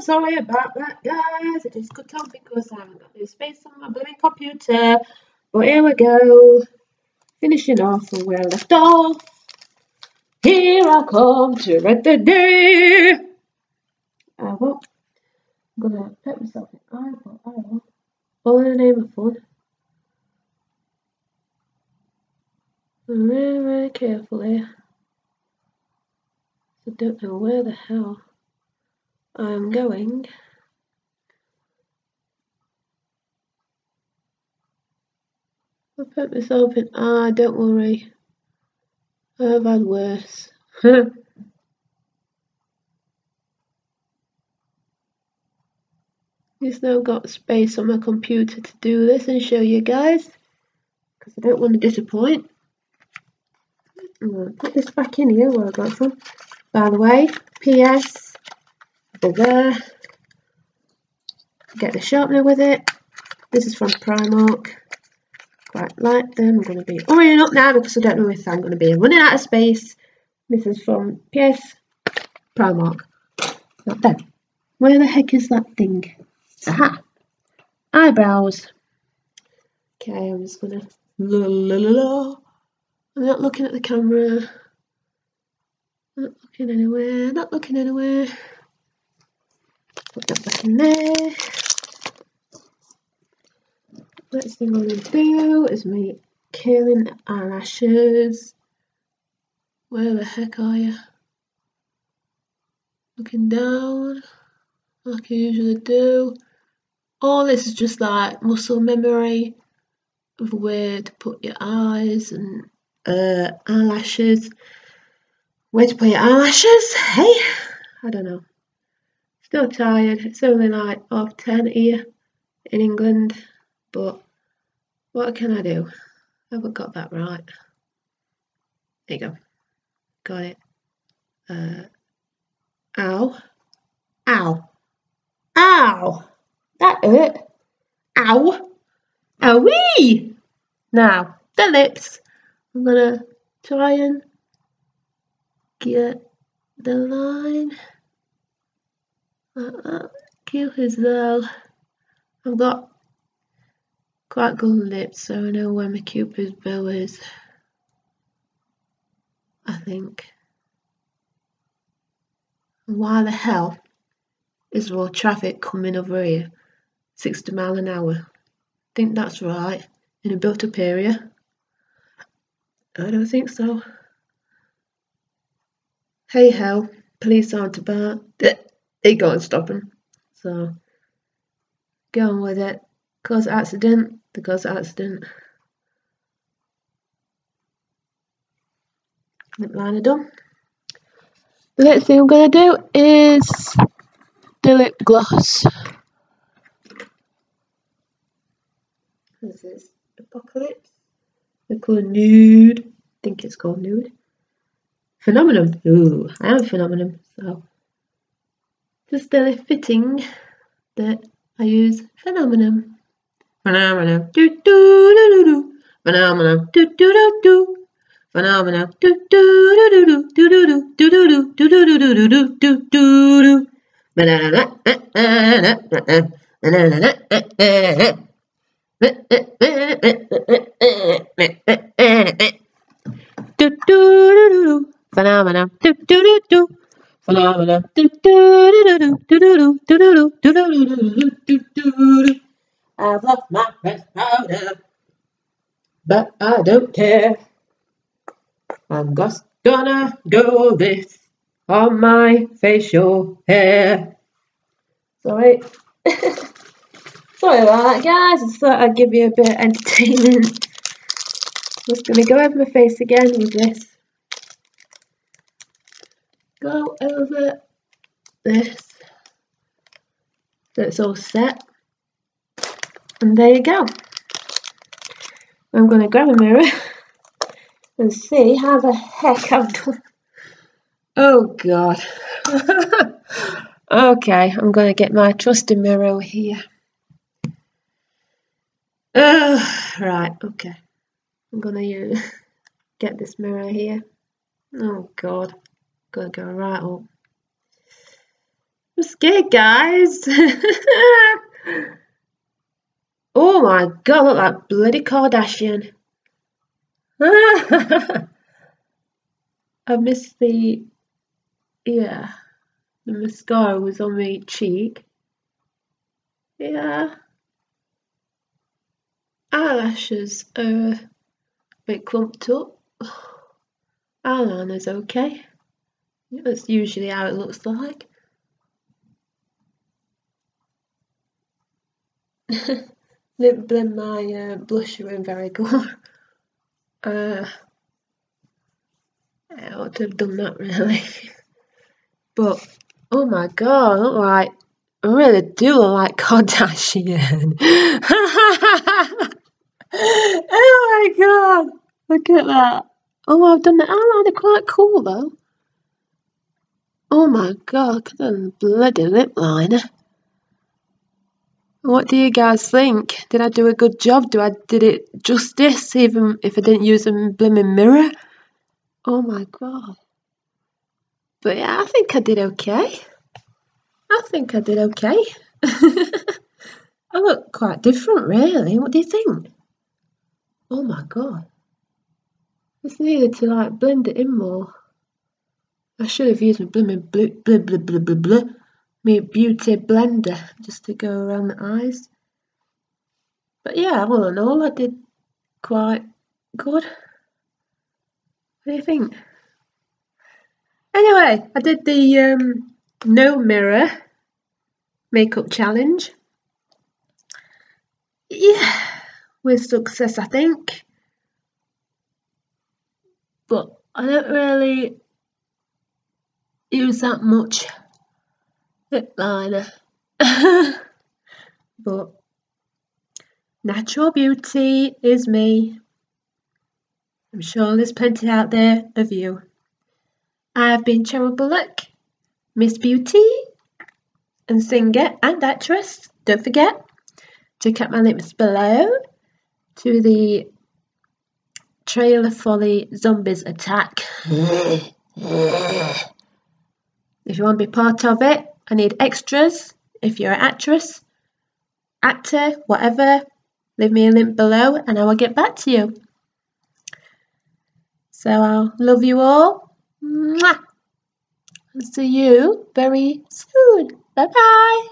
Sorry about that, guys. It just cut off because I haven't got the space on my blooming computer. But here we go. Finishing off where I left off. Here I come to read the day. I will. I'm gonna put myself in. I will. All in the name of fun. Very, very carefully. I don't know where the hell I'm going. I put myself in, ah, don't worry. I've had worse. Just now got space on my computer to do this and show you guys because I don't want to disappoint. Put this back in here where I got from. By the way, PS, there. Get the sharpener with it. This is from Primark quite like them. I'm going to be hurrying up now because I don't know if I'm going to be running out of space. This is from PS Primark. Not them. Where the heck is that thing? Aha! Eyebrows. Okay, I'm just going to... La, la, la, la. I'm not looking at the camera. Not looking anywhere. Not looking anywhere. Put that back in there. Next thing I'm going to do is make curling eyelashes. Where the heck are you? Looking down, like I usually do. All this is just like muscle memory of where to put your eyes and uh, eyelashes. Where to put your eyelashes? Hey, I don't know. Still tired. It's only like half ten here in England. But what can I do? I haven't got that right. There you go. Got it. Uh, ow. Ow. Ow! That hurt. Ow! Owie! Now, the lips. I'm gonna try and get the line that. Cute as though I've got Quite good lips, so I know where my cupid's bow is. I think. Why the hell is more traffic coming over here? 60 mile an hour. Think that's right in a built up area? I don't think so. Hey hell, police aren't about. Go and stop them. So, go on with it. Cause accident, the cause accident. Lip liner done. The next thing I'm going to do is the lip gloss. This is Apocalips. The colour Nude. I think it's called Nude. Phenomenon. Ooh, I am Phenomenon. So, just really fitting that I use Phenomenon. Phenomena. Do do do do do. Phenomena. Do do do do. Phenomena. Do do do do do do do do do do do do do do do do do do. Banana. Do do do do do. Phenomena. Do do do do. Phenomena. Do I've lost my press powder, but I don't care. I'm just gonna do this on my facial hair. Sorry. Sorry about that, guys. I just thought I'd give you a bit of entertainment. I'm just gonna go over my face again with this. Go over this. So it's all set. And there you go. I'm going to grab a mirror and see how the heck I've done. Oh God. okay, I'm going to get my trusty mirror here. Uh, right, okay. I'm going to uh, get this mirror here. Oh God. Gotta go right up. I'm scared, guys. oh my god, look at that bloody Kardashian. I missed the, yeah, the mascara was on my cheek. Yeah. Eyelashes are a bit clumped up. Eyeliner's okay. That's usually how it looks like. Blend my uh, blusher very good. uh, I ought to have done that really. but, oh my god, I look like, I really do look like Kardashian. oh my god, look at that. Oh, I've done the eyeliner quite cool though. Oh my god, look at the bloody lip liner. What do you guys think? Did I do a good job? Do I did it justice even if I didn't use a blooming mirror? Oh my god. But yeah, I think I did okay. I think I did okay. I look quite different really. What do you think? Oh my god. It's needed to like blend it in more. I should have used my blooming blah blah blah blah blah blah me beauty blender just to go around the eyes. But yeah, all in all, I did quite good. What do you think? Anyway, I did the um, no mirror makeup challenge. Yeah, with success, I think. But I don't really use that much liner. but natural beauty is me. I'm sure there's plenty out there of you. I've been Cheryl Bullock, Miss Beauty, and singer and actress. Don't forget to cut my links below to the Trailer Folly Zombies attack. if you want to be part of it, I need extras. If you're an actress, actor, whatever, leave me a link below and I will get back to you. So I'll love you all. Mwah! See you very soon. Bye bye.